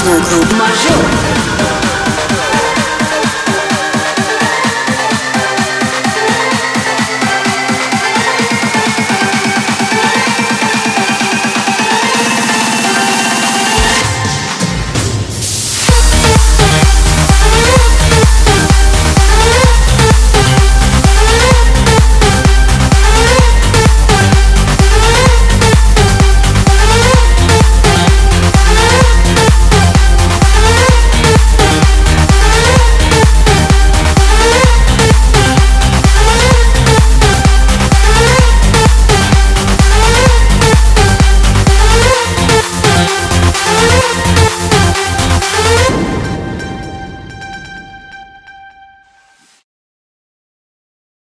National Group. Major.